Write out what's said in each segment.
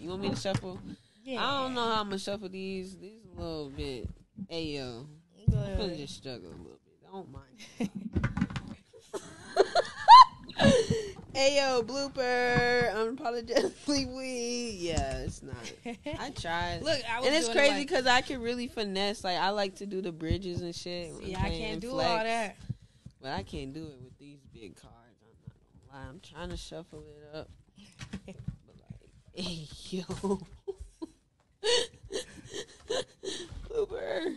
You want me to shuffle? Yeah. I don't know how I'm gonna shuffle these. These a little bit. Hey yo, I'm gonna just struggle a little bit. Don't mind. hey Ayo, blooper. Unapologetically we. Yeah, it's not. I tried. Look, I and it's crazy because like, I can really finesse. Like I like to do the bridges and shit. Yeah, I can't do flex, all that. But I can't do it with these big cards. I'm not gonna lie. I'm trying to shuffle it up. hey yo, blooper.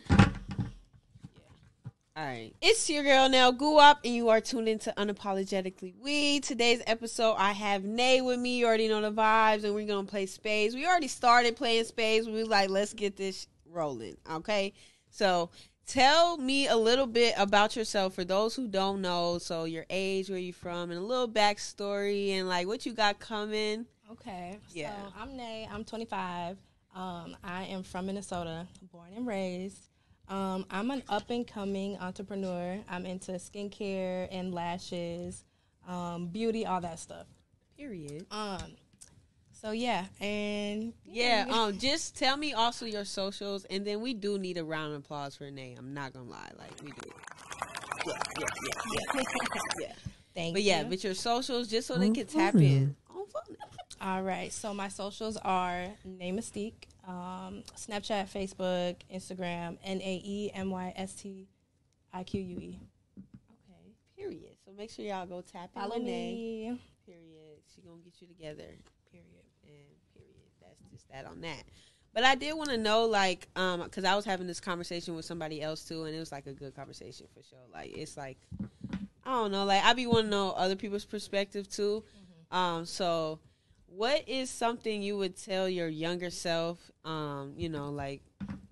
All right. It's your girl now, Guwop, and you are tuned into Unapologetically We. Today's episode, I have Nae with me. You already know the vibes, and we're going to play spades. We already started playing spades. We was like, let's get this rolling. Okay. So tell me a little bit about yourself for those who don't know. So your age, where you from, and a little backstory, and like what you got coming. Okay. Yeah. So I'm Nae. I'm 25. Um, I am from Minnesota, born and raised. Um, I'm an up and coming entrepreneur. I'm into skincare and lashes, um, beauty, all that stuff. Period. Um, so yeah, and yeah, yeah, um, just tell me also your socials, and then we do need a round of applause for Nae. I'm not gonna lie, like we do. Yeah, yeah, yeah, yeah. yeah. Thank but you. yeah, but your socials just so they can tap in. All right, so my socials are Nae Mystique um, Snapchat, Facebook, Instagram, N A E M Y S T I Q U E. Okay, period. So make sure y'all go tap in Follow me. Period. She gonna get you together. Period. And period. That's just that on that. But I did want to know, like, um, because I was having this conversation with somebody else too, and it was like a good conversation for sure. Like, it's like, I don't know, like I be want to know other people's perspective too. Mm-hmm. Um, so what is something you would tell your younger self um you know like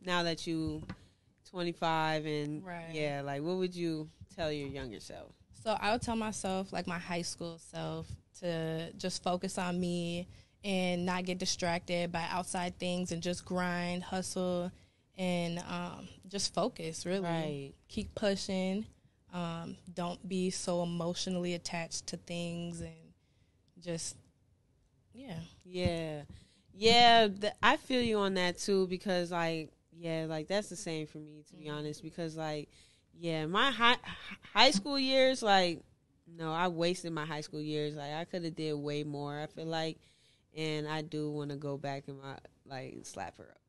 now that you 25 and right. yeah like what would you tell your younger self so i would tell myself like my high school self to just focus on me and not get distracted by outside things and just grind hustle and um, just focus really right. keep pushing um, don't be so emotionally attached to things and just yeah. Yeah. Yeah, I feel you on that too because like yeah, like that's the same for me to be mm-hmm. honest because like yeah, my high high school years like no, I wasted my high school years. Like I could have did way more. I feel like and I do want to go back and my like slap her up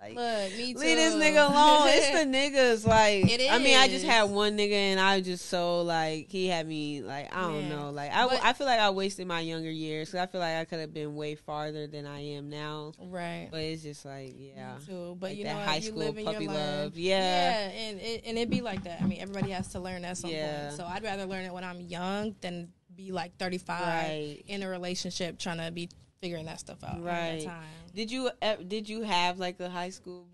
like, Look, me too. Leave this nigga alone. it's the niggas. Like, it is. I mean, I just had one nigga, and I was just so like he had me like I don't know. Like, I, but, I feel like I wasted my younger years because I feel like I could have been way farther than I am now. Right. But it's just like yeah. Me too. But like you know, high you school puppy love. Yeah. Yeah, and it, and it be like that. I mean, everybody has to learn at some yeah. point. So I'd rather learn it when I'm young than be like 35 right. in a relationship trying to be figuring that stuff out. Right. Did you did you have like a high school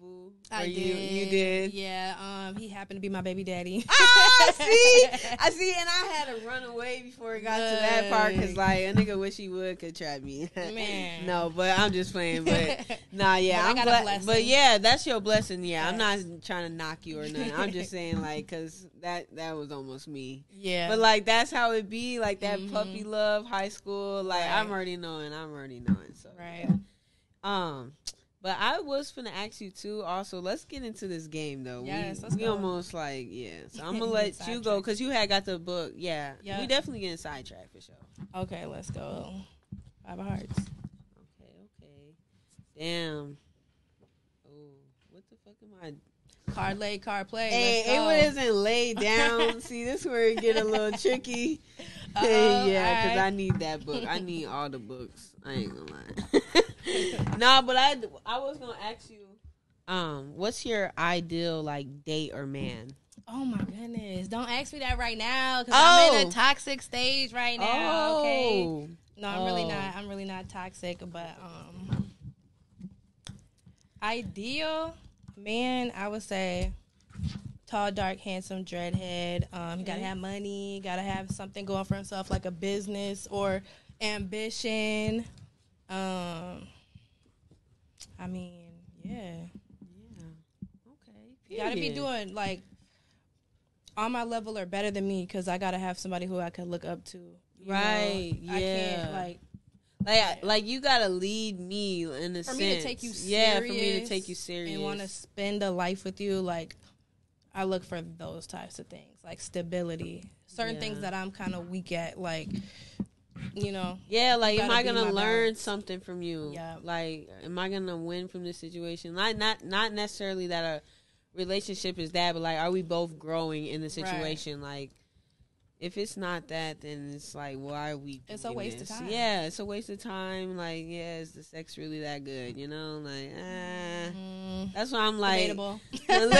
I did. You, you did. Yeah. Um. He happened to be my baby daddy. ah, see, I see, and I had to run away before it got Look. to that part because like a nigga wish he would could trap me. Man. no, but I'm just playing. But nah, yeah, but I'm glad. But yeah, that's your blessing. Yeah, yeah, I'm not trying to knock you or nothing. I'm just saying like because that that was almost me. Yeah. But like that's how it be. Like that mm-hmm. puppy love, high school. Like right. I'm already knowing. I'm already knowing. So right. Um, but I was gonna ask you too. Also, let's get into this game though. Yes, we, let's we go. almost like yeah. So I'm gonna let you go because you had got the book. Yeah, yep. we definitely getting sidetracked for sure. Okay, let's go. Five of Hearts. Okay, okay. Damn. Oh, what the fuck am I? Card lay, card play. Hey, it wasn't laid down. See, this where it get a little tricky. Yeah, because right. I need that book. I need all the books. I ain't gonna lie. no, but I I was gonna ask you, um, what's your ideal like date or man? Oh my goodness! Don't ask me that right now because oh. I'm in a oh. toxic stage right now. Oh. Okay. No, I'm oh. really not. I'm really not toxic, but um, ideal man, I would say tall, dark, handsome, dreadhead. Um, he gotta have money, gotta have something going for himself, like a business or ambition. Um, I mean, yeah, yeah, okay. You gotta be doing like on my level or better than me because I gotta have somebody who I can look up to. right? Know? Yeah. I can't like Like, like you gotta lead me in a for sense. me to take you serious, yeah, for me to take you serious and want to spend a life with you, like I look for those types of things, like stability. Certain Yeah. things that I'm kind of weak at, like you know, Yeah, like, am I gonna learn balance. something from you? Yeah. Like, am I gonna win from this situation? Not, not, not necessarily that a relationship is that, but like, are we both growing in the situation? Like, if it's not that, then it's like, why are we? It's a waste of time. Yeah, it's a waste of time. Like, yeah, is the sex really that good? You know, like, eh. mm, That's why I'm like, literally,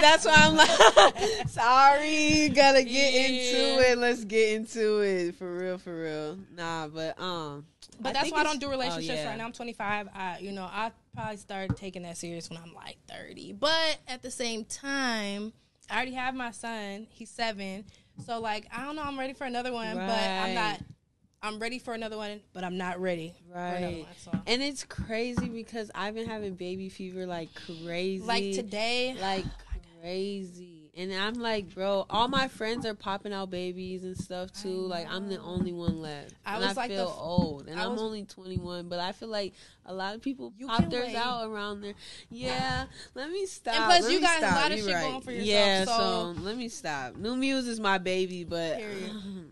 that's why I'm like, sorry, gotta get Yeah. into it. Let's get into it for real, for real. Nah, but um, But I that's why I don't do oh, relationships yeah. right now. I'm 25. I, you know, I probably start taking that serious when I'm like 30. But at the same time, I already have my son. He's seven. So like, I don't know. I'm ready for another one, but I'm not. I'm ready for another one, but I'm not ready Right. one. And it's crazy because I've been having baby fever like crazy. Like today, Like oh crazy. And I'm like, bro, all my friends are popping out babies and stuff too. Like I'm the only one left. I and was I like feel f- old. And I I'm was- only 21, but I feel like a lot of people You pop theirs wait. out around there. Yeah, let me stop. And plus, Let you got a lot of You're shit right. going for yourself, Yeah, so- let me stop. New Muse is my baby, but Period.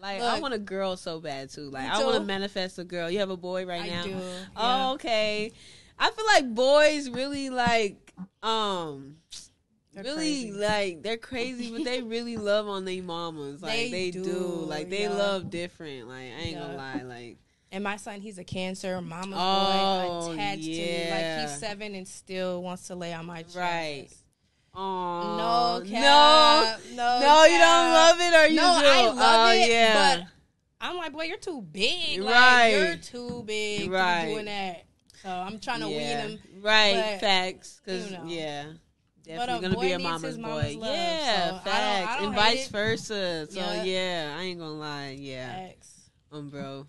like I want a girl so bad too. Like I want to manifest a girl. You have a boy right I now. do. Yeah. Oh, okay. I feel like boys really like um They're really crazy. like they're crazy, but they really love on their mamas. Like they, They do. do, Like they yeah. love different. Like I ain't gonna lie. Like And my son, he's a cancer, mama's Oh, boy, attached to me. Like he's seven and still wants to lay on my chest. Right. oh No no, cap. No, no, you don't love it or you No, do? I love oh, it, Yeah. but I'm like, boy, you're too big. Like, Right. you're too big to Right. be doing that. So I'm trying to yeah. wean him. Right. but, Facts. Because you know. yeah. Definitely gonna be a needs mama's boy. love, yeah, so I don't- I facts. don't and vice it. versa. So Yeah. yeah. I ain't gonna lie. Yeah. X. Um, bro.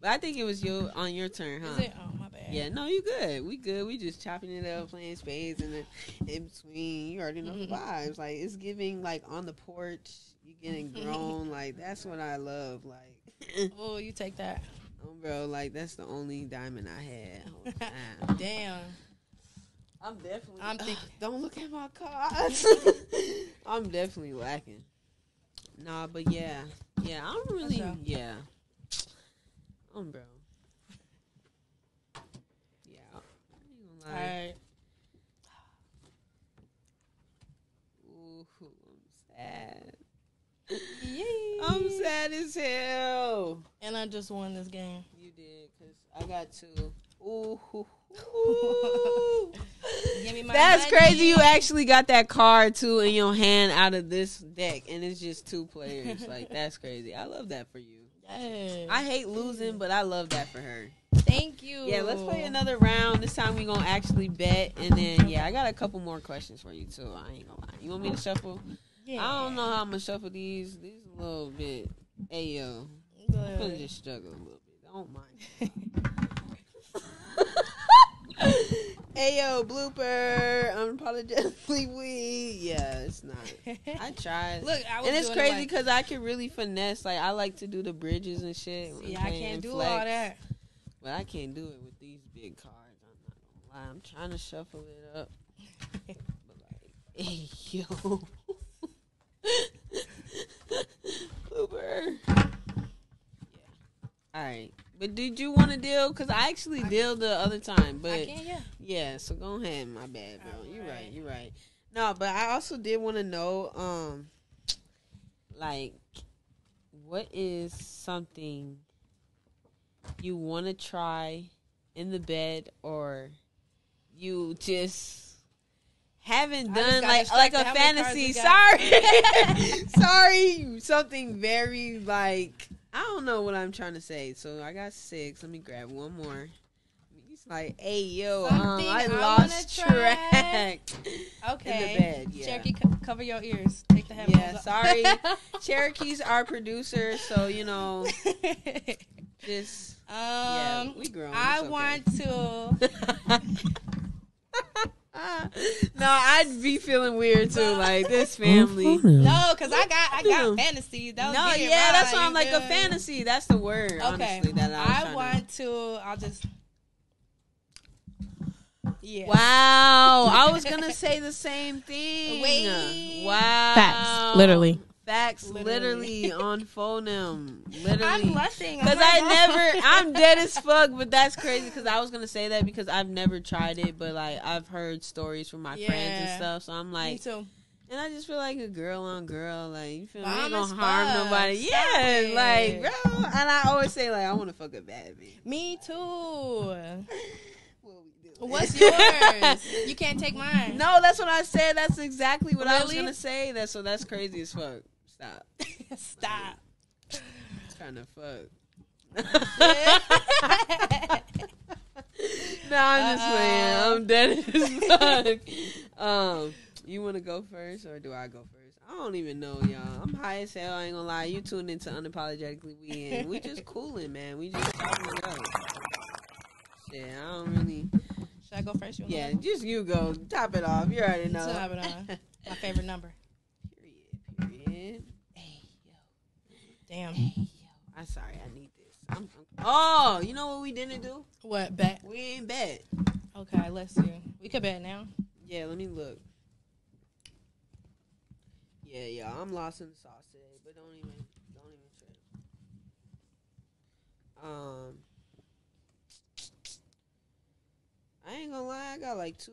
But I think it was you on your turn, huh? Is it? Oh my bad. Yeah, no, you good. We good. We just chopping it up, playing spades, and then in between, you already know the Mhm. vibes. Like it's giving like on the porch, you getting grown. like that's what I love. Like, Oh, you take that. um, bro, like that's the only diamond I had. Damn. I'm definitely. I'm thinking- don't look at my cards. I'm definitely lacking. Nah, but yeah, yeah. I'm really so. yeah. Um, bro. Yeah. I ain't gonna All right. Ooh, I'm sad. Yay. I'm sad as hell. And I just won this game. You did, cause I got two. Ooh, hoo, hoo. Give me my That's money. crazy. You actually got that card too in your hand out of this deck, and it's just two players. like that's crazy. I love that for you. Yes. I hate losing, but I love that for her. Thank you. Yeah, let's play another round. This time we're gonna actually bet, and then yeah, I got a couple more questions for you too. I ain't gonna lie. You want me to shuffle? Yeah. I don't know how I'm gonna shuffle these. These a little bit. Hey yo, I'm gonna just struggle a little bit. Don't mind. Ayo, blooper. Unapologetically we. Yeah, it's not. I tried. Look, I was and it's doing crazy like- because I can really finesse. Like I like to do the bridges and shit. Yeah, I can't do flex, all that. but I can't do it with these big cards. I'm not gonna lie. I'm trying to shuffle it up, but like, hey yo, blooper. Yeah. All right. But did you want to deal? Cause I actually deal the other time, but I can, yeah. yeah, so go ahead. My bad, bro. You're right. You're right. No, but I also did want to know, um, like, what is something you want to try in the bed, or you just haven't done like like a How many cards fantasy? Sorry, sorry, something very like I don't know what I'm trying to say. So I got six. Let me grab one more. He's like, "Hey yo, um, I I lost track." Okay. In the bed, yeah. Cherokee, co- cover your ears. Take the headphones Yeah, sorry. Cherokee's our producer, so you know, just um, yeah, we grown. I okay. want to. no, I'd be feeling weird too. Like this family. No, because I got I got Yeah. fantasies. That was No, being yeah, that's wrong, why I'm like a fantasy. That's the word. Okay, Honestly, that I, was I trying to- want to. I'll just. Yeah. Wow, I was gonna say the same thing. Wait. Wow. Facts, literally. Facts, Literally. literally, on phoneme. Literally. I'm blushing. Because I God. never, I'm dead as fuck, but that's crazy. Because I was gonna say that because I've never tried it, but like I've heard stories from my friends and stuff. So I'm Me like, too. and I just feel like a girl on girl, like you feel me? Ain't gonna harm fuck. nobody. Stop Yeah, it. like bro. And I always say like I want to fuck a bad bitch. Me too. What we doing? What's yours? you can't take mine. No, that's what I said. That's exactly what I was gonna say. That's so that's crazy as fuck. Stop. Stop. trying to fuck. no, I'm just playing. Uh-uh. I'm dead as fuck. um, you want to go first or do I go first? I don't even know, y'all. I'm high as hell. I ain't gonna lie. You tuned into unapologetically we and we just cooling, man. We just chopping it up. Shit, I don't really. Should I go first? You Yeah, just you go. Top it off. You already know. Top it off. My favorite number. period. Period. Hey yo. Damn. I'm sorry. I need this. I'm, I'm- oh, you know what we didn't do? What bet? We ain't bet. Okay, let's see. We could bet now. Yeah, let me look. Yeah, yeah, I'm lost in the sauce today, but don't even, don't even trip. Um, I ain't gonna lie, I got like two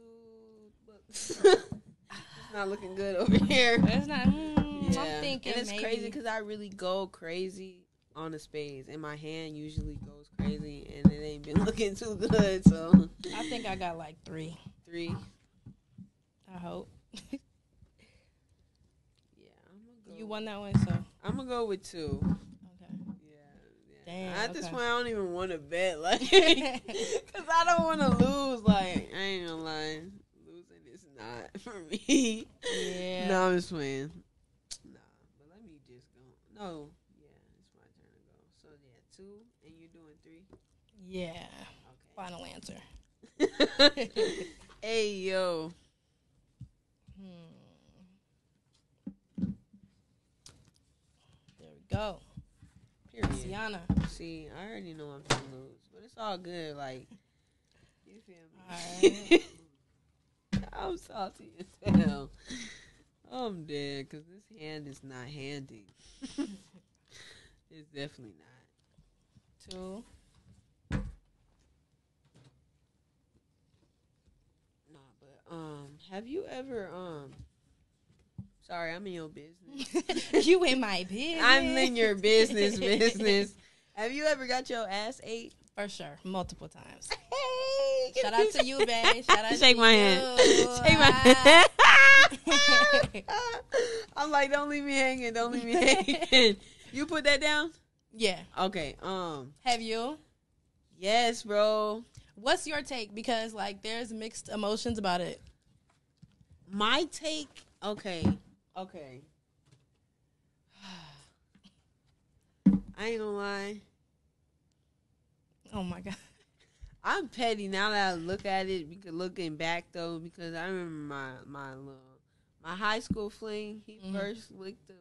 books. it's not looking good over here. It's not. Mm, Yeah, I'm thinking and it's maybe. crazy because I really go crazy on the spades, and my hand usually goes crazy, and it ain't been looking too good. So I think I got like three. three. I hope Yeah, I'm gonna go. you won that one. So I'm gonna go with two. okay. Yeah, Damn, At this point, I don't even want to bet, like, cause I don't want to lose. Like, I ain't gonna lie, losing is not for me. Yeah. No, I'm just playing. Nah, but let me just go. No, yeah, it's my turn to go. So yeah, two, and you're doing three. Yeah. Okay. Final answer. Okay. hey yo, Hmm. There we go. period. Sienna. See, I already know I'm gonna lose, but it's all good. Like, you feel me? I'm salty as hell. I'm dead because this hand is not handy. it's definitely not. Two. Nah, but um, have you ever um? Sorry, I'm in your business. you in my business. I'm in your business, business. Have you ever got your ass ate? For sure. Multiple times. Hey, Shout out to you, babe. Shout out Shake to my you. hand. Shake my hand. I'm like, don't leave me hanging. Don't leave me hanging. You put that down? Yeah. Okay. Um. Have you? Yes, bro. What's your take? Because like there's mixed emotions about it. My take. Okay. Okay. I ain't gonna lie. Oh my god. I'm petty now that I look at it. Looking back though, because I remember my my little my high school fling. He Mhm. first licked the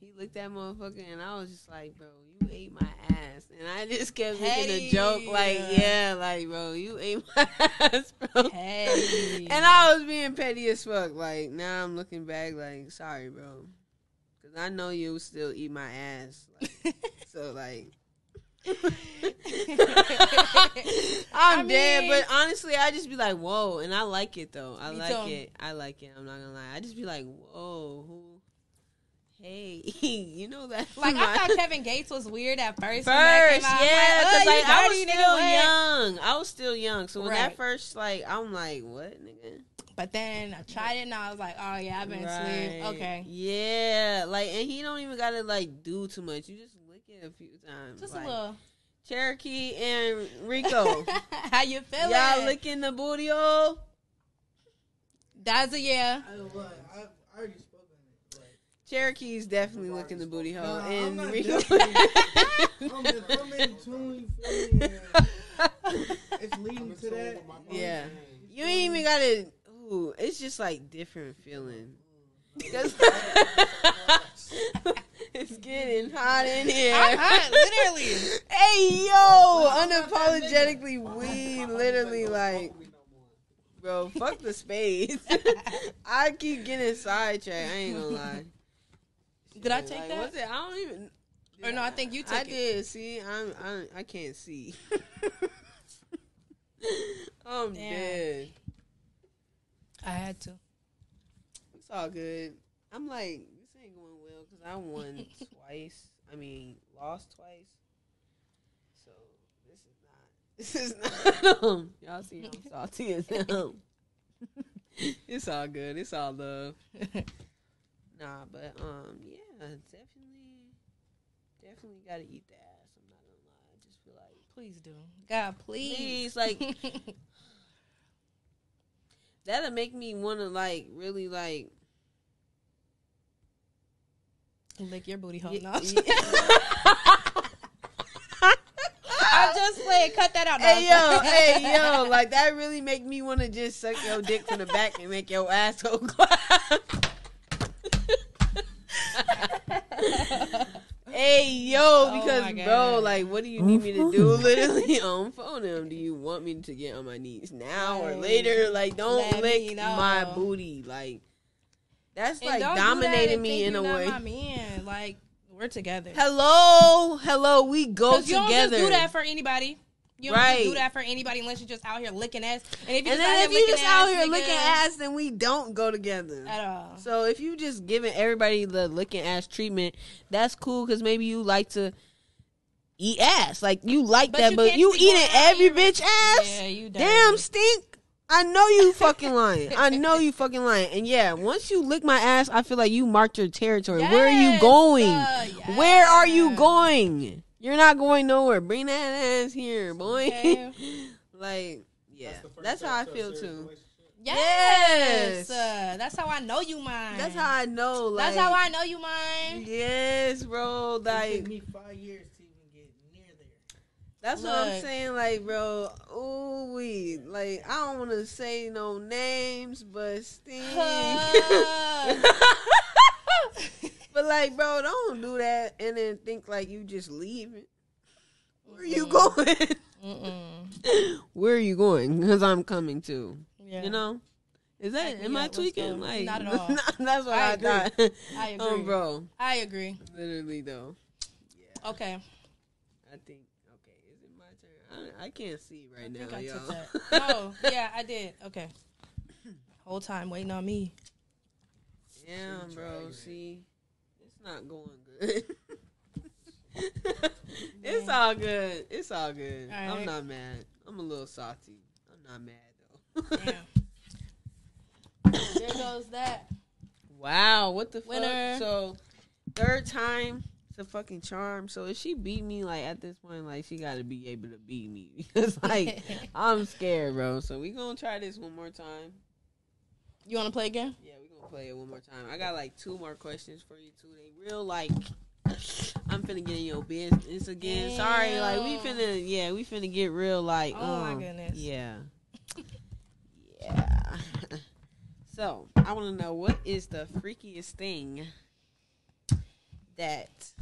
he licked that motherfucker, and I was just like, bro, you ate my ass, and I just kept making a joke like, yeah, like, bro, you ate my ass, bro. Hey. And I was being petty as fuck. Like now I'm looking back, like, sorry, bro, because I know you still eat my ass. Like, so like. I'm I dead, but honestly, I just be like, "Whoa!" and I like it though. I like too. it. I like it. I'm not gonna lie. I just be like, "Whoa, who? Hey, you know that?" like my- I thought Kevin Gates was weird at first. First, when that came out. I'm yeah, like, because oh, like, I was still young. I was still young, so when that first, like, I'm like, "What, nigga?" But then I tried it and I was like, oh yeah, I've been asleep. Okay. Yeah, like, and he don't even gotta like do too much. You just lick a few times. Just like, a little. Cherokee and Rico. How you feeling? Y'all licking the booty hole? That's a yeah. I don't lie. I, I already spoke on it. Like, Cherokee's definitely licking the booty hole, Nah, I'm and not Rico. I'm, I'm in tune, you feel it's leading to that. yeah, mm-hmm. you ain't even gotta. Ooh, it's just like different feeling. Mm-hmm. 'Cause- it's getting hot in here. I'm hot, literally. Hey yo, unapologetically we literally like, bro, fuck the space. I keep getting sidetracked. I ain't gonna lie. Did I take Like, that? what's it? I don't even. Or no, I think you took I it. did. See, I'm. I, I can't see. I'm Damn. dead. I had to. It's all good. I'm like, this ain't going well because I won twice. I mean, lost twice. So this is not. This is not. Um, y'all see, I'm salty as hell. it's all good. It's all love. Nah, but um, yeah, definitely, definitely got to eat the ass. I'm not gonna lie. I just feel like, Please do. God, please. please, like that'll make me want to like really like. Lick your booty hole. y- No. y- I just played. Cut that out. No, Hey yo, hey yo, like that really make me want to just suck your dick from the back and make your asshole clap. hey yo, Oh because my bro, like, what do you need me to do? Literally on phone him. Do you want me to get on my knees now or later? Like, don't lick my booty. Like, that's And like don't that dominating me in a way. My man, like we're together. Hello, hello, we go 'Cause you don't just do that for anybody. You don't Right. do that for anybody unless you're just out here licking ass. And if you're and just out here you licking just ass, out here licking ass, then we don't go together. at all. So if you just giving everybody the licking ass treatment, that's cool because maybe you like to eat ass. Like you like But that, you but you eating every bitch ass. Yeah, you dirty. Damn, stink. I know you fucking lying. I know you fucking lying. And yeah, once you lick my ass, I feel like you marked your territory. Where are you going? uh, Where are you going? You're not going nowhere. Bring that ass here, boy. Okay. like, yeah, the first that's how I feel too. Yes, Yes. uh, that's how I know you mine. That's how I know. Like, That's how I know you mine. Yes, bro. It Like took me five years to even get near that's what I'm saying. Like, bro. Ooh, we like. I don't want to say no names, but Steve. but like, bro, don't do that and then think like you just leaving. Where are you going? Where are you going? Because I'm coming too. Yeah. You know. Is that Like, am yeah, I tweaking? Like Not at all. that's what I I, agree. thought. I agree. Um, bro. I agree. Literally though. Yeah. Okay. I think okay. Is it my turn? I, I can't see right I now, think I y'all. took that. No, oh, yeah, I did. Okay. Whole time waiting on me. Damn, bro. See, it's not going good. it's all good. It's all good. I'm not mad. I'm a little salty. I'm not mad though. Damn. there goes that. wow, what the Winner. fuck? So, third time. A fucking charm. So if she beat me, like at this point, like she got to be able to beat me because, like, I'm scared, bro. So we gonna try this one more time. You want to play again? Yeah, we gonna play it one more time. I got like two more questions for you too. They real like I'm finna get in your business again. Sorry, like we finna yeah, we finna get real like Oh, my um, goodness. Yeah. Yeah. so I wanna know what is the freakiest thing that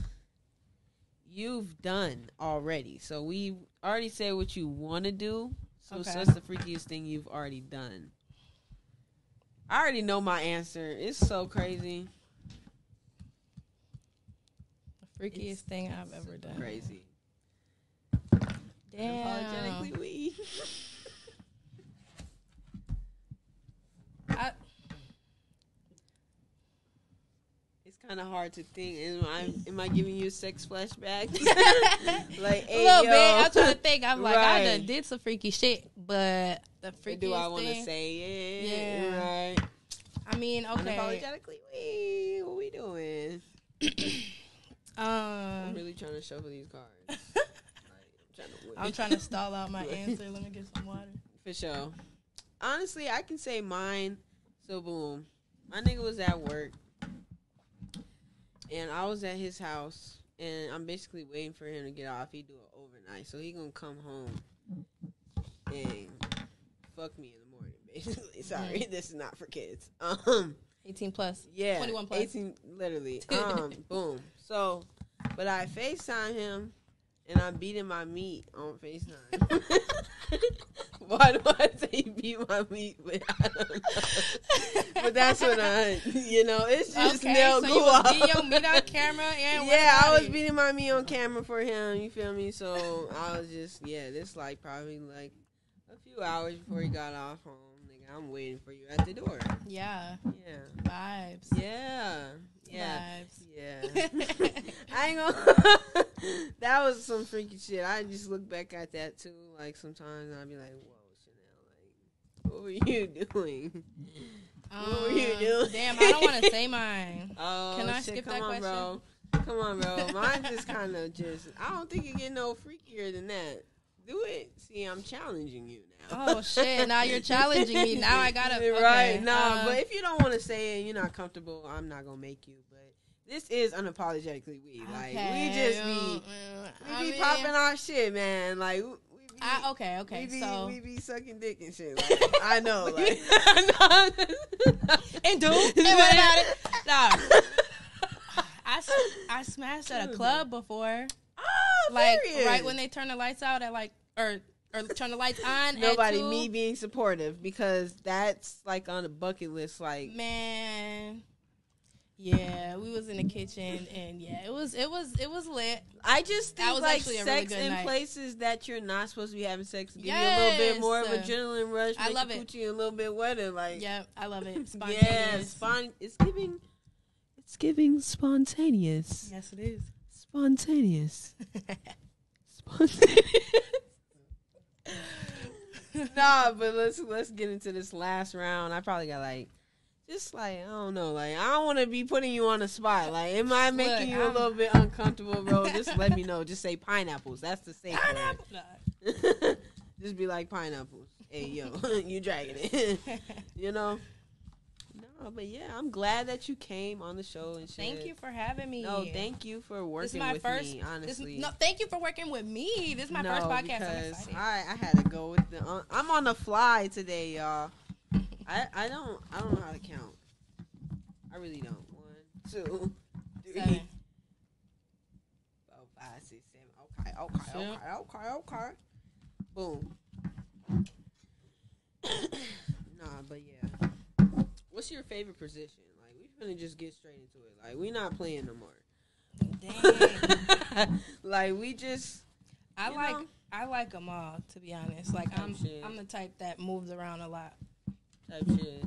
you've done already. So we already said what you wanna do. So Okay. so that's the freakiest thing you've already done. I already know my answer. It's so crazy. The freakiest thing I've ever done. Crazy. Damn. Apologetically, we. I, It's kind of hard to think. Am I am I giving you sex flashback? like, a little yo. bit. I'm trying to think. I'm like, I done did some freaky shit, but the freakiest do I want to say it? Yeah. Right. I mean, okay. Unapologetically, we. What we doing? I'm Um, really trying to shuffle these cards. Like, I'm trying. I'm trying to stall out my answer. Let me get some water. For sure. Honestly, I can say mine. So boom, my nigga was at work, and I was at his house, and I'm basically waiting for him to get off. He do it overnight, so he gonna come home and fuck me in the morning, Basically, sorry, this is not for kids. Um, 18 plus. yeah, 21 plus. eighteen, literally. Um, boom. So, but I Facetime him, and I'm beating my meat on Facetime. Why do I say beat my meat? But I don't know. But that's what I, you know, it's just okay, nail so go you was off. beating your meat on camera and Yeah, I was beating my meat on camera for him. You feel me? So I was just yeah, this like probably like a few hours before he got off home. Nigga, I'm waiting for you at the door. Yeah, Yeah, vibes. yeah, yeah, Vibes. yeah. I ain't gonna. that was some freaky shit. I just look back at that too. Like sometimes I'd be like, "Whoa, Chanel! Like, what were you doing?" What were you Um, doing? Damn, I don't want to say mine. Oh, Can I shit, skip come that on, question? bro. Come on, bro. Mine just kind of just. I don't think it get no freakier than that. Do it. See, I'm challenging you now. Oh shit! Now you're challenging me. Now I gotta. Okay, right? Nah, uh, but if you don't want to say it, you're not comfortable. I'm not gonna make you. But this is unapologetically we. Like we just be we I be mean, popping our shit, man. Like we be. I, okay, okay. we be, so we be sucking dick and shit. Like, I know, like, and do and about it? Nah, I, I smashed at a club before. Oh, like period. right when they turn the lights out at like or or turn the lights on. nobody me being supportive because that's like on the bucket list like man. Yeah, we was in the kitchen and yeah, it was it was it was lit. i just That think was like a really sex good in night. places that you're not supposed to be having sex give you a little bit more of Yes. adrenaline rush I love it. coochie a little bit wetter like Yeah, I love it. yeah spon- it's giving it's giving spontaneous yes, it is. spontaneous spontaneous nah but let's let's get into this last round i probably got like just like I don't know, like I don't want to be putting you on the spot. Like, am I making Look, you a I'm- little bit uncomfortable, bro? Just let me know. Just say pineapples. That's the safe Pineapple. word. Just be like pineapples. Hey yo, you dragging it. you know. No, but yeah, I'm glad that you came on the show and shit. Thank you for having me. No, thank you for working This is my with first. me. This, Honestly, no, thank you for working with me. This is my first No, podcast. I'm because. I, I had to go with the. Uh, I'm on the fly today, y'all. I I don't I don't know how to count. I really don't. One, two, three, Seven. four, five, six, seven. Okay, okay, Seven. okay, okay, okay. Boom. nah, but yeah. What's your favorite position? Like we finna just get straight into it. Like we not playing no more. Dang. like we just I like know? I like them all. To be honest, like Type I'm shit. I'm the type that moves around a lot. type shit.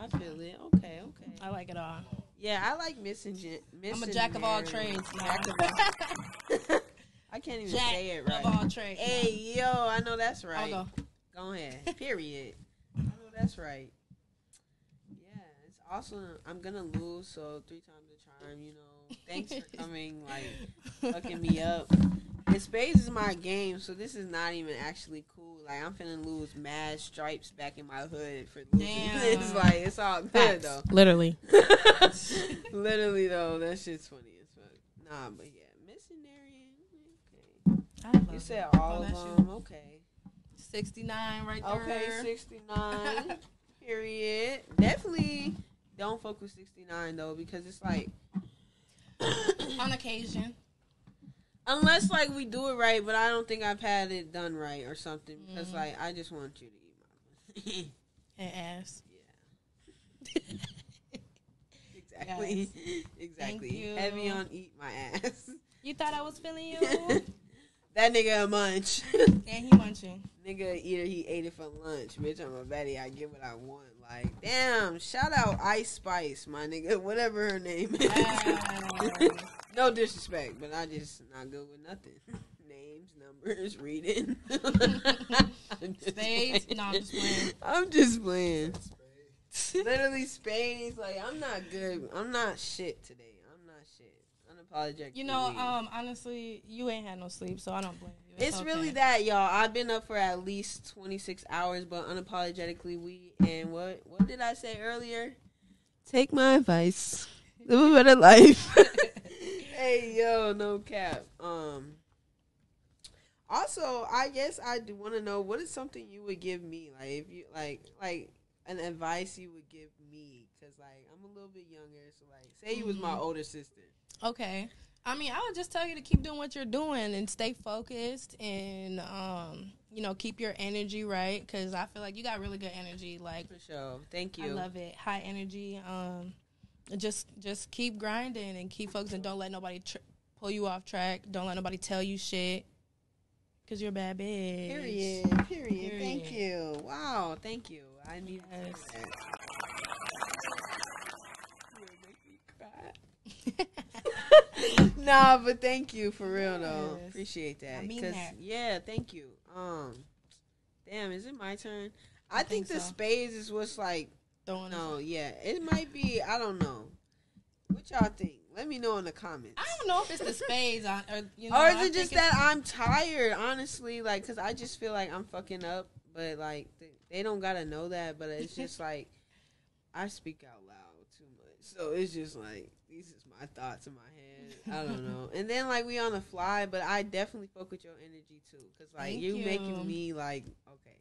I feel it. Okay, okay. I like it all. Yeah, I like missing. I'm a jack of all trades. Jack man. of all. I can't even Jack say it right. of all trades. Hey, yo, I know that's I'll right. go. Go ahead. Period. I know that's right. Awesome. I'm gonna lose, so three times the charm. You know. Thanks for coming. Like fucking me up. And spades is my game, so this is not even actually cool. Like I'm finna lose mad stripes back in my hood for losing. Damn. it's like it's all good though. Literally. Literally though, that shit's funny as fuck. Nah, but yeah, missionary. Okay, you said it. all Oh, of that's you. them. Okay, 69 right there. okay, sixty nine. period. Definitely don't fuck with sixty nine though, because it's like On occasion. unless like we do it right, but I don't think I've had it done right or something. Because Mhm. like I just want you to eat my. And ass. yeah. Exactly. Exactly. you. Heavy on eat my ass. You thought I was feeling you? that nigga a munch. and he munching. nigga either he ate it for lunch. Bitch, I'm a Betty. I get what I want. Like, damn, shout out Ice Spice, my nigga. Whatever her name is. No disrespect, but I just not good with nothing. Names, numbers, reading. I'm just Spades? playing. No, I'm just playing. I'm just playing. Literally spades. Like I'm not good. I'm not shit today. I'm not shit. Unapologetic. You know, um, honestly, you ain't had no sleep, so I don't blame you. It's okay. really that, y'all. I've been up for at least 26 hours, but unapologetically, we and what what did I say earlier? Take my advice. Live a better life. hey, yo, no cap. Um. Also, I guess I do want to know what is something you would give me, like if you like, like an advice you would give me? Because like I'm a little bit younger, so like say you was my Mhm. older sister. Okay. I mean, I would just tell you to keep doing what you're doing and stay focused and, um, you know, keep your energy right because I feel like you got really good energy. Like, For sure. Thank you. I love it. High energy. Um, just just keep grinding and keep focusing. And don't let nobody tr- pull you off track. Don't let nobody tell you shit because you're a bad bitch. Period. Period. Thank you. Wow. Thank you. I need Yes. that. nah, but thank you for real though. Yes. Appreciate that. I mean that. Yeah, thank you. Um, damn, is it my turn? I, I think, think the so. spades is what's like. Throwing No, yeah, it might be. I don't know. What y'all think? Let me know in the comments. I don't know if it's the spades on, or you know, or is I it just that I'm tired, honestly? Like, cause I just feel like I'm fucking up, but like they, they don't gotta know that. But it's just like I speak out loud too much, so it's just like these is my thoughts in my head. I don't know. and then like we on the fly, but I definitely fuck with your energy too, cause like Thank you, you. making me like okay.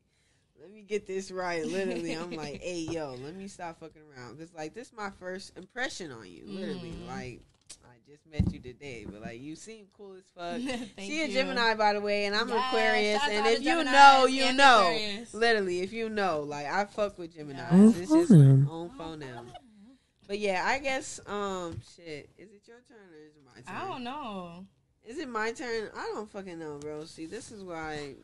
Let me get this right. Literally, I'm like, hey, yo, let me stop fucking around. Cause like this is my first impression on you. Literally, Mhm. like I just met you today, but like you seem cool as fuck. Thank She a. Gemini, by the way, and I'm Yes, Aquarius. And if you Geminis know, you know. Aquarius. Literally, if you know, like I fuck with Gemini. On It's just like on phone them. But yeah, I guess um shit. Is it your turn or is it my turn? I don't know. Is it my turn? I don't fucking know, bro. See, this is why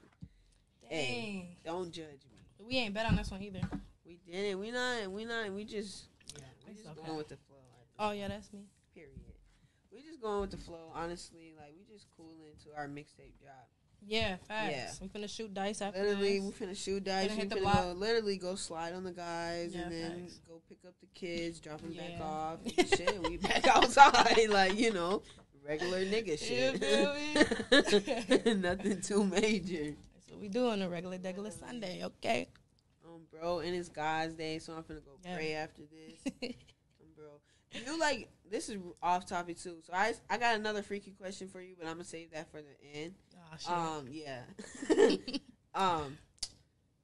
Dang. Hey. don't judge me. We ain't bet on this one either. We didn't. We not. We not. We just. Yeah, we just okay. going with the flow. Oh yeah, that's me. Period. We just going with the flow. Honestly, like we just cool into our mixtape job. Yeah, facts. Yeah. We finna shoot dice after Literally, we this. finna shoot dice. Finna We finna go, literally go slide on the guys Yeah, and then facts. go pick up the kids, drop them back off. And shit, we back outside, like you know, regular nigga shit. Nothing too major, That's what we do on a regular, regular Sunday. Okay. um, bro. And it's God's day, so I'm finna go Yeah. pray after this, um, bro. You like? This is off topic too. So I I got another freaky question for you, but I'm gonna save that for the end. Oh. Um, yeah. um,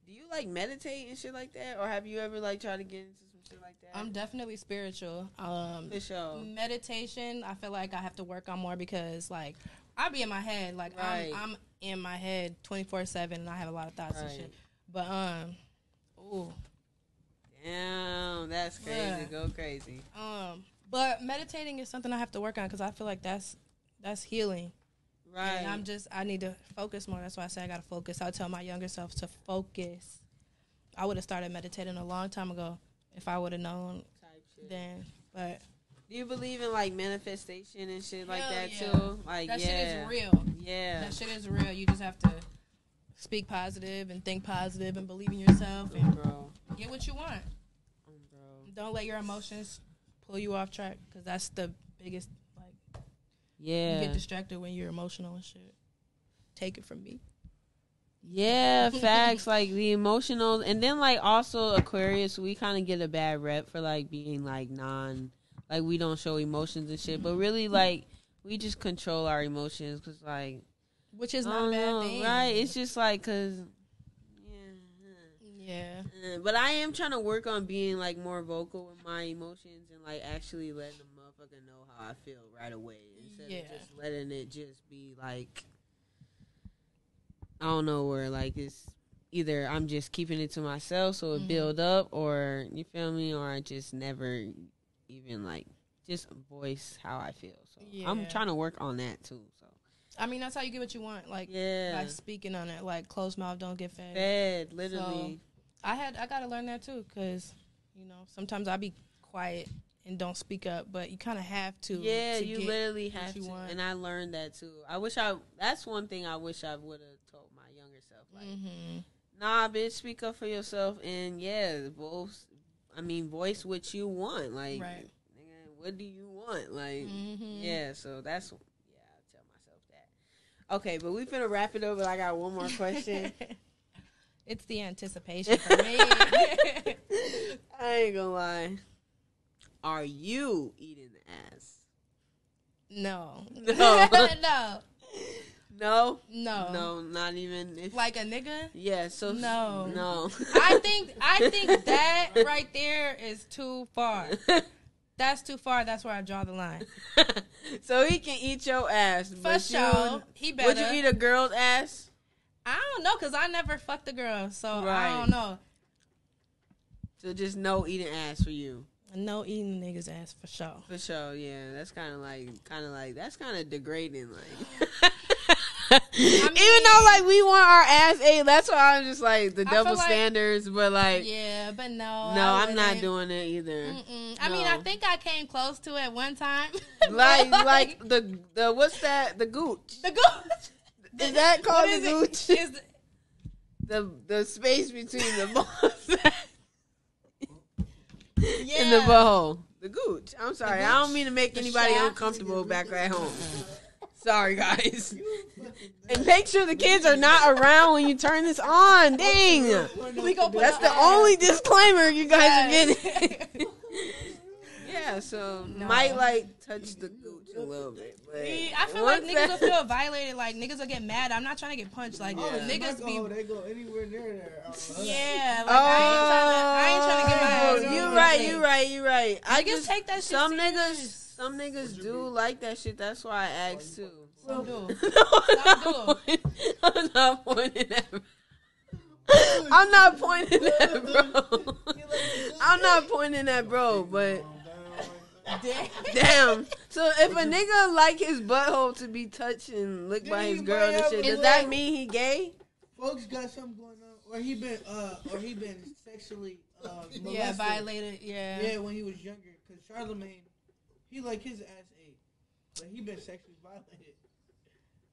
do you like meditate and shit like that, or have you ever like tried to get into some shit like that? I'm definitely spiritual. Um, for sure. meditation, I feel like I have to work on more because like I be in my head, like Right. I'm, I'm in my head 24 seven, and I have a lot of thoughts and shit. But um, ooh, Damn, that's crazy. Yeah. Go crazy. um, but meditating is something I have to work on because I feel like that's that's healing. Right. And I'm just I need to focus more. That's why I say I gotta focus. I'll tell my younger self to focus. I would have started meditating a long time ago if I would have known then. But Do you believe in like manifestation and shit like Hell that yeah. too? Like that yeah, shit is real. yeah. That shit is real. You just have to speak positive and think positive and believe in yourself and bro. get what you want. Bro. Don't let your emotions pull you off track because that's the biggest. Like you Yeah. get distracted when you're emotional and shit. Take it from me. Yeah, facts like the emotional, and then like also Aquarius, we kind of get a bad rep for like being like non, like we don't show emotions and shit, but really like we just control our emotions because like Which is not a bad know, thing, right? It's just like because yeah. yeah. Uh, but I am trying to work on being like more vocal with my emotions and like actually letting the motherfucker know how I feel right away instead Yeah. of just letting it just be like I don't know where like it's either I'm just keeping it to myself so it Mhm. build up or you feel me or I just never even like just voice how I feel. So I'm trying to work on that too. So I mean, that's how you get what you want. Like yeah, by speaking on it. Like closed mouth don't get fed. fed literally. I had I got to learn that too because you know sometimes I be quiet and don't speak up, but you kind of have to. Yeah, to you literally have you to, want. and I learned that too. I wish I. That's one thing I wish I would have told my younger self. Like, Mhm. nah, bitch, speak up for yourself, and yeah, both. I mean, voice what you want. Like, Right. nigga, what do you want? Like, Mhm. yeah. So that's yeah. I tell myself that. Okay, but we finna wrap it up. But I got one more question. it's the anticipation for me. I ain't gonna lie. Are you eating ass? no, No. no. No, No. no, not even if. Like a nigga? yeah, so No. no. I think I think that right there is too far. That's too far. That's where I draw the line. so he can eat your ass. For sure. You, He would you eat a girl's ass? I don't know because I never fucked a girl, so Right. I don't know. So just no eating ass for you. No eating niggas ass for sure. For sure, yeah. That's kind of like, kind of like, that's kind of degrading. Like, even though like we want our ass ate, that's why I'm just like the I double like- standards. But like, Yeah, but no. no, I I'm not doing it either. Mm-mm. I mean, I think I came close to it one time. Like, But, like the the what's that? The gooch. the gooch. Is that called the gooch? Is the- The the space between the balls yeah. and the butthole. The gooch. I'm sorry. I don't mean to make The anybody shaft. uncomfortable back at home. Sorry, guys. And make sure the kids are not around when you turn this on. Dang. We gonna put That's up- the only disclaimer you guys Yes. are getting. yeah, so might like touch the gooch a little bit. But I feel like once niggas will feel violated. Like niggas will get mad. I'm not trying to get punched. Like Oh, niggas be. they go anywhere near there. Uh, Yeah, like I ain't trying to. I ain't trying to get my ass. Oh, you right, you right, you right. I Niggas just take that shit some serious. niggas, some niggas do like that shit. That's why I asked too. Some do. I'm Some not pointing- I'm not pointing at. I'm not pointing at bro. I'm not pointing at bro, but damn. So if a nigga like his butthole to be touched and licked by his girl and shit, does that mean he gay? Folks got something going on, or he been, uh, or he been sexually, uh, molested. Yeah, violated. Yeah. Yeah, when he was younger, because Charlemagne, he like his ass ate, but he been sexually violated.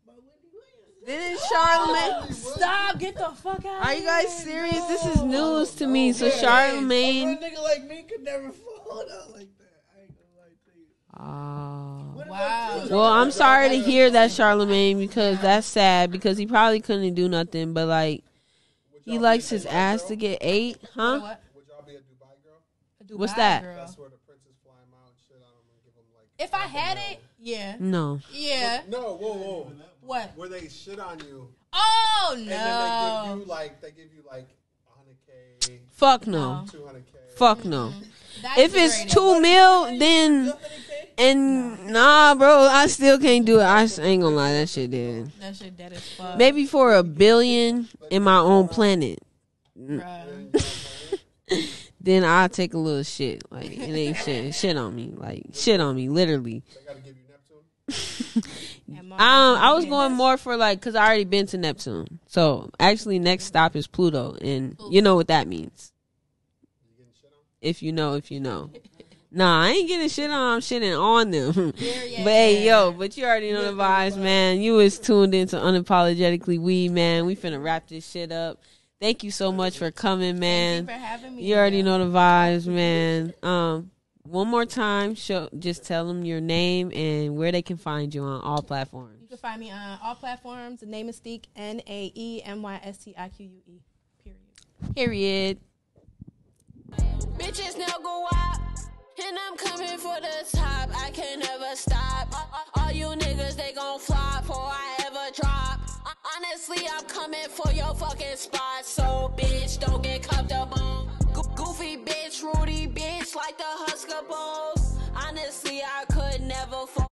By Wendy Williams. Didn't Charlemagne? Stop! Get the fuck out. Are you guys serious? This is news to me. So Yeah, A Charlemagne. real nigga like me could never fall out like that. I ain't gonna lie to you. Oh. Wow. Well, I'm sorry to hear that, Charlemagne, because that's sad. Because he probably couldn't do nothing, but like he likes his ass to get ate, huh? What? Would y'all be a Dubai girl? A Dubai What's that? girl. That's where the princes fly out and shit on them and give them like. If I had it, yeah, No. yeah. No, whoa, whoa. What? Where they shit on you Oh no. and then they give you like they give you like 100k, Fuck no. 200k. Fuck no. Mm-hmm. That's If it's degrading. two mil, then and nah, bro, I still can't do it. I ain't gonna lie, that shit did. that shit dead as fuck. Maybe for a billion in my own planet, then I'll take a little shit. Like it ain't shit. Shit on me. Like shit on me, literally. They gotta give you Neptune. And mom- Um, I was going more for like because I already been to Neptune. So actually, next stop is Pluto, and you know what that means. You getting shit on? If you know, if you know. Nah, I ain't getting shit on. I'm shitting on them. Period. but hey, yo, but you already know the vibes, man. You was tuned into unapologetically we, man. We finna wrap this shit up. Thank you so much for coming, man. Thank you for having me. You already know the vibes, man. Um, one more time, show just tell them your name and where they can find you on all platforms. You can find me on all platforms. The name is Mystique. N A E M Y S T I Q U E. Period. Period. Bitches now go out, and I'm coming for the top. I can never stop. All you niggas, they gon' flop before I ever drop. Honestly, I'm coming for your fucking spot. So, bitch, don't get comfortable. Go- goofy bitch, Rudy bitch, like the Husker Bulls. Honestly, I could never fuck.